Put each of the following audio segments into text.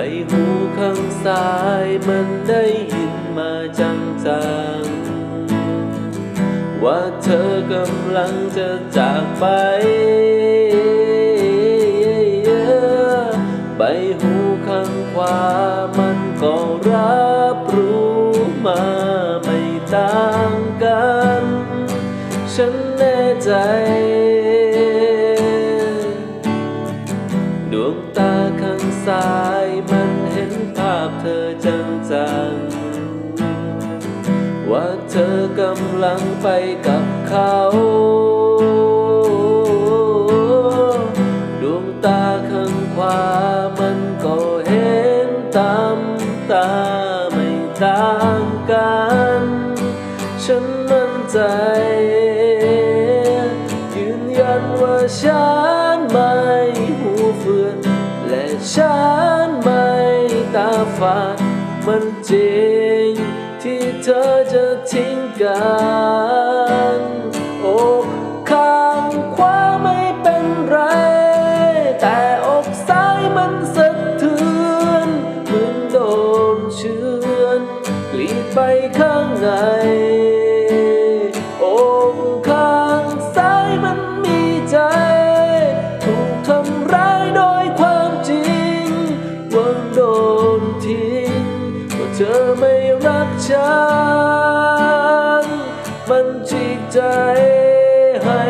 ใบหูข้างซ้ายมันได้ยินมาจังจังว่าเธอกำลังจะจากไปใบหูข้างขวาม ดวงตาข้างซ้ายมันเห็นภาพเธอจังๆ ว่าเธอกำลังไปกับเขา ดวงตาข้างขวามันก็เห็นตามตาไม่ต่างกัน ฉันมั่นใจ ยืนยันว่าฉัน ฟืน และฉันไม่ตาฝาดมันจริงที่เธอจะทิ้งกัน ธอไม่รักฉัน มันจิตใจให้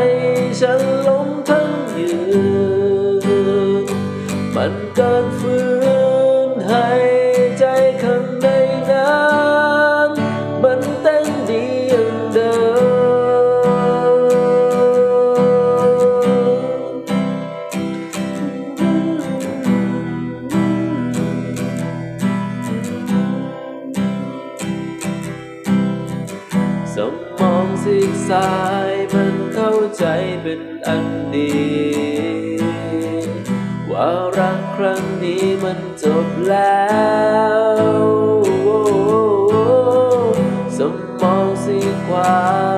ฉันล้มทั้งยืน มันการฟื้นให้ายมันเข้าใจเป็นอันดี ว่ารักครั้งนี้มันจบแล้วสมมองสีความ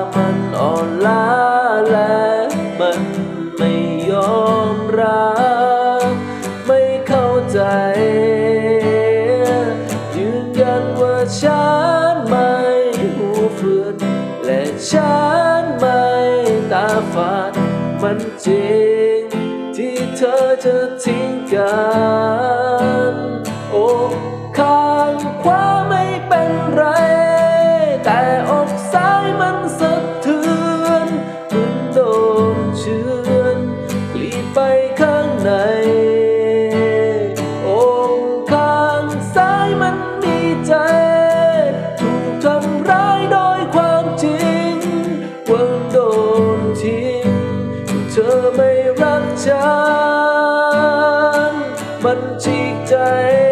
tinggal. vẫn chỉ thấy.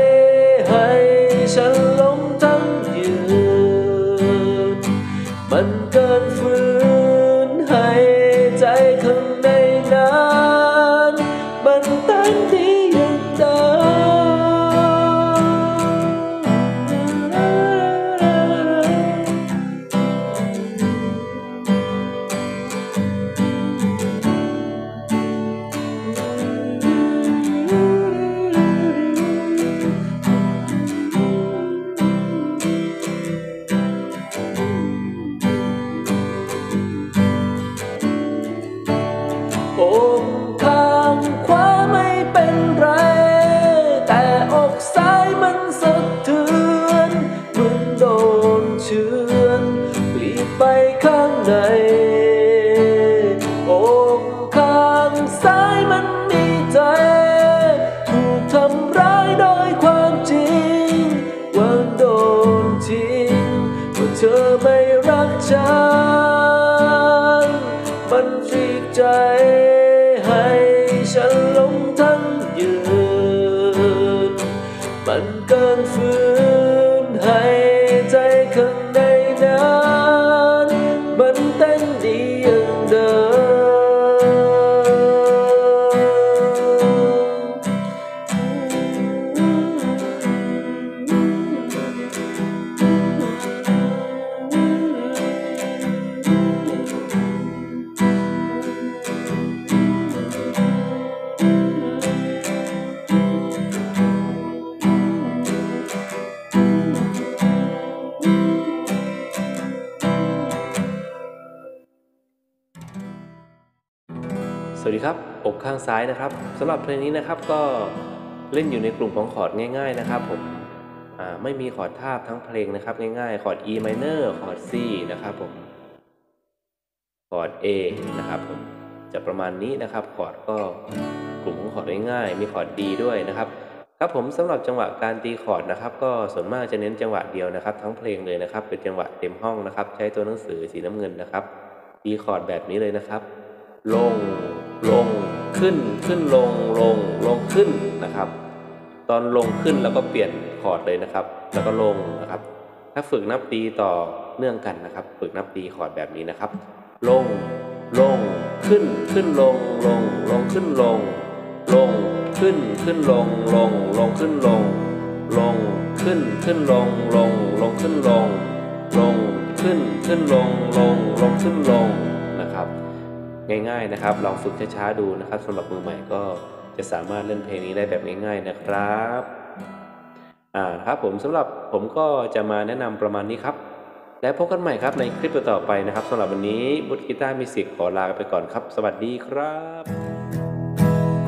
ีครับอกข้างซ้ายนะครับสำหรับเพลงนี้นะครับก็เล่นอยู่ในกลุ่มของคอร์ดง่าย ๆนะครับผมไม่มีคอร์ดทาบทั้งเพลงนะครับง่ายๆคอร์ด E minor คอร์ด C นะครับผมคอร์ด A นะครับผมจะประมาณนี้นะครับคอร์ดก็กลุ่มของคอร์ดง่ายๆมีคอร์ด D ด้วยนะครับครับผมสำหรับจังหวะการตีคอร์ดนะครับ ก็ส่วนมากจะเน้นจังหวะเดียวนะครับ ทั้งเพลงเลยนะครับ เป็นจังหวะเต็มห้องนะครับ ใช้ตัวหนังสือสีน้ำเงินนะครับตีคอร์ดแบบนี้เลยนะครับ ลง ลงขึ้นขึ้นลงลงลงขึ้นนะครับ ตอนลงขึ้นแล้วก็เปลี่ยนคอร์ดเลยนะครับ แล้วก็ลงนะครับ ถ้าฝึกนับตีต่อเนื่องกันนะครับ ฝึกนับตีคอร์ดแบบนี้นะครับ ลงลงขึ้นขึ้นลงลงลงขึ้นลง ลงขึ้นขึ้นลงลงลงขึ้นลง ลงขึ้นขึ้นลงลงลงขึ้นลง ลงขึ้นขึ้นลงลงลงขึ้นลง ง่าย ๆนะครับ ลองฝึกช้าๆดูนะครับสำหรับมือใหม่ก็จะสามารถเล่นเพลงนี้ได้แบบง่าย ๆนะครับอ่าครับผมสำหรับผมก็จะมาแนะนำประมาณนี้ครับ และพบกันใหม่ครับในคลิปต่อไปนะครับสำหรับวันนี้บุตรกีตาร์มิสิกขอลาไปก่อนครับ สวัสดีครับ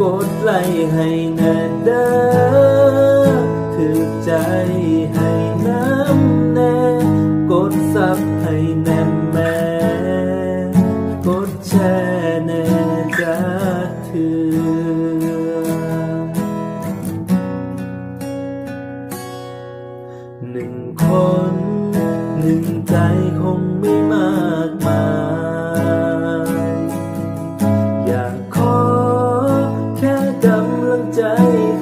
กดไลค์ให้แน่เด้อถือใจให้ ใจ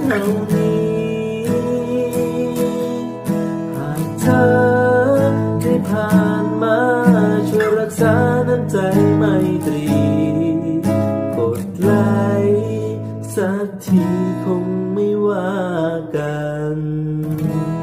เท่านี้หากเธอได้ผ่านมาช่วยรักษาน้ำใจไมตรีกดไลค์สักทีคงไม่ว่ากัน